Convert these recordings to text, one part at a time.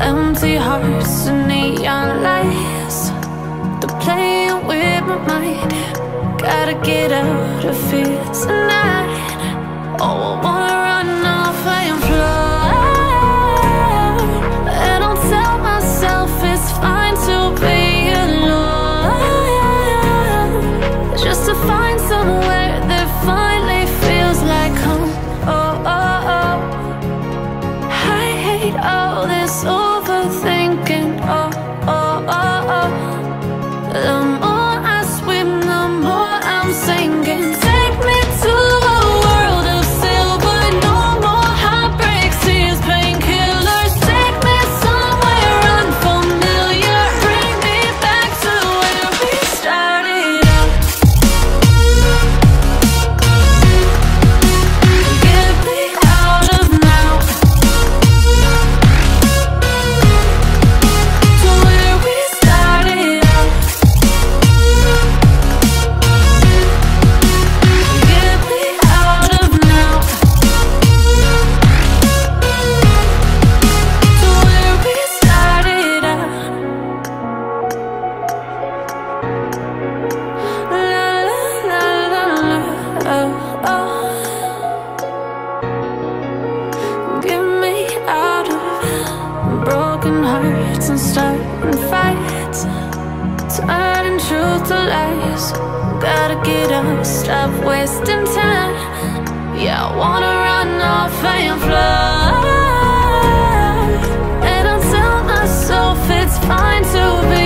empty hearts and neon lights. They're playing with my mind. Gotta get out of here tonight. Oh, I wanna run off and fly. And I'll tell myself it's fine to be alone. Just to find someone Gotta get up, stop wasting time. Yeah, I wanna run off and fly. And I tell myself it's fine to be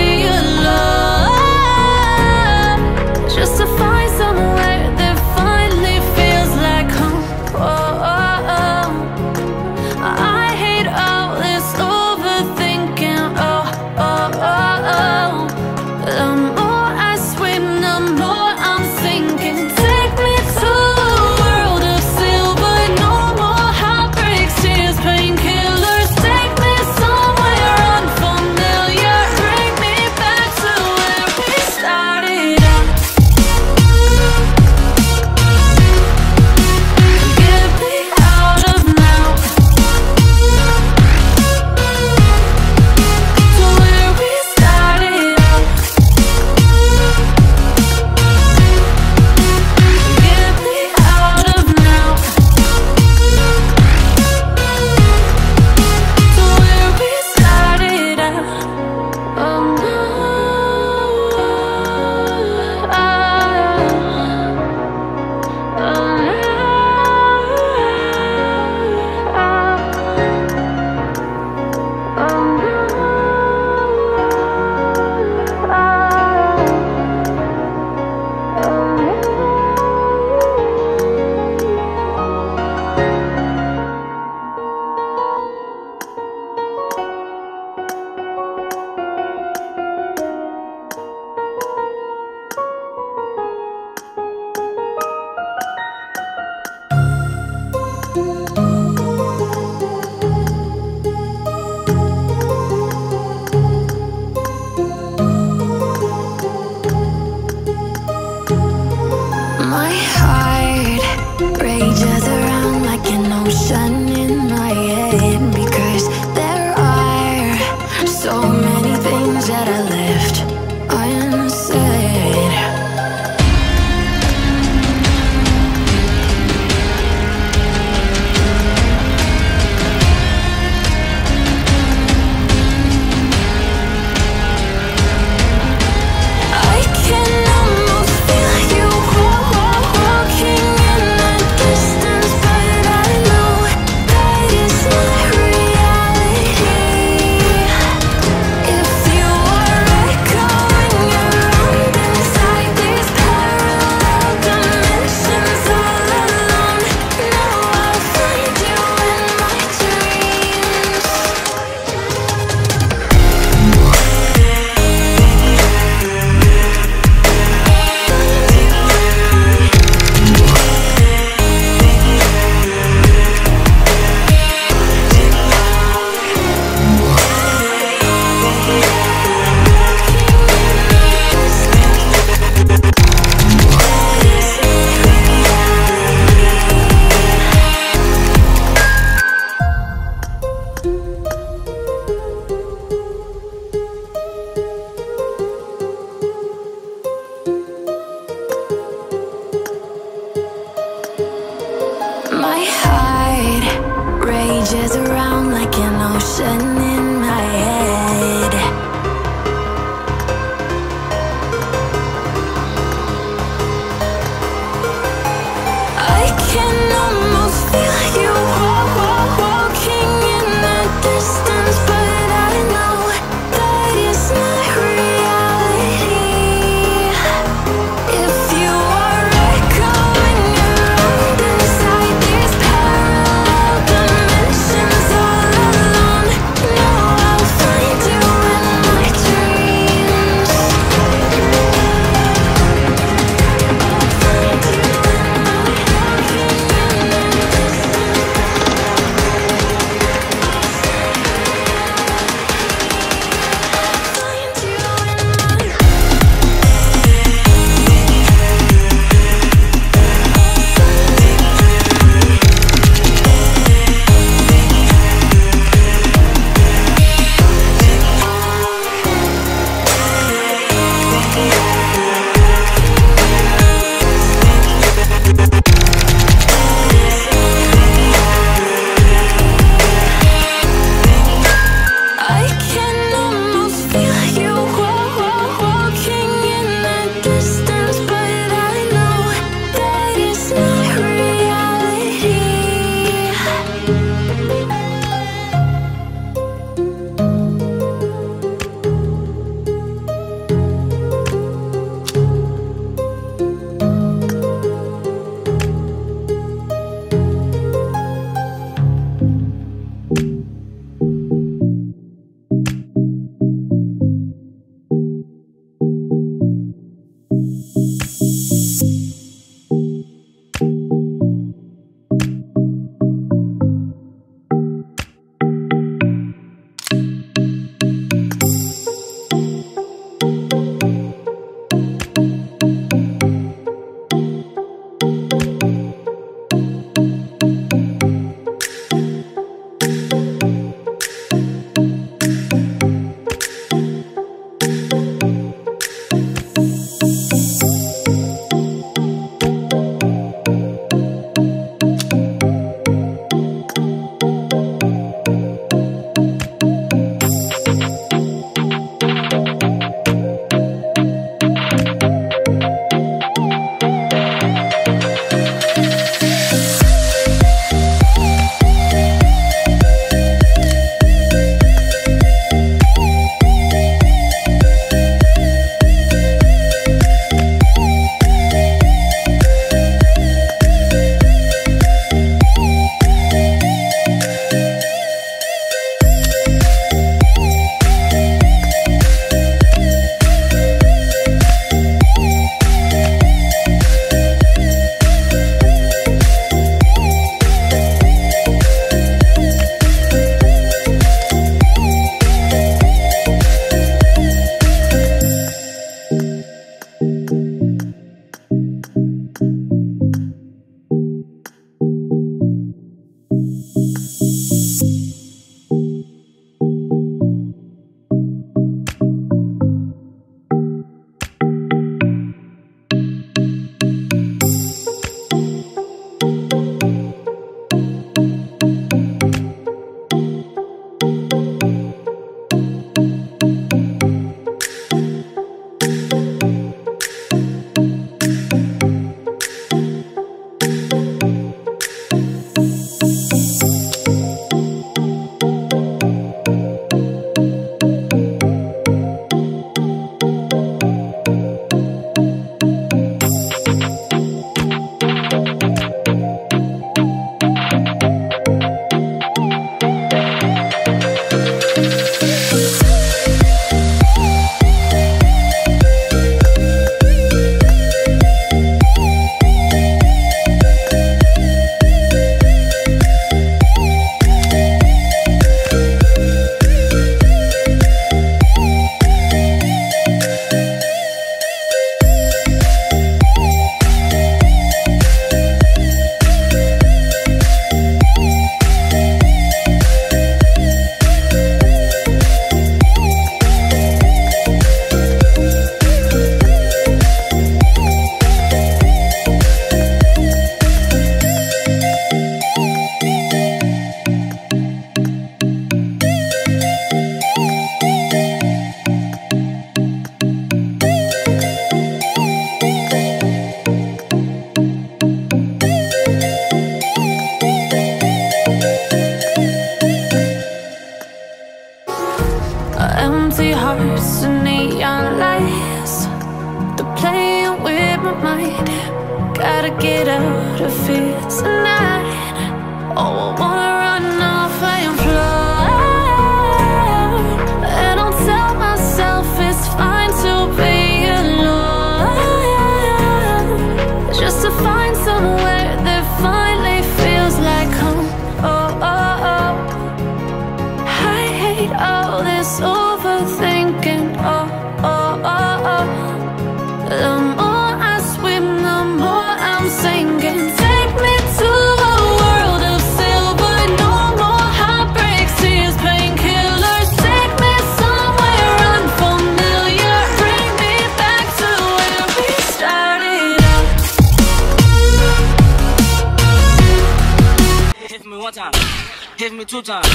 hit me two times,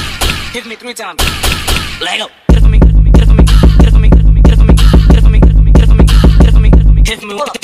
hit me three times. Lego, get it for me, get it for me, get it for me, get it for me, get it for me, get it for me, get it for me, get it for me, get it for me, get it for hit me.